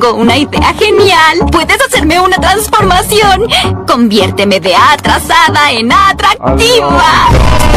Tengo una idea genial. ¿Puedes hacerme una transformación? Conviérteme de atrasada en atractiva.